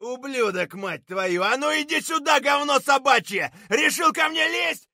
Ублюдок, мать твою! А ну иди сюда, говно собачье! Решил ко мне лезть?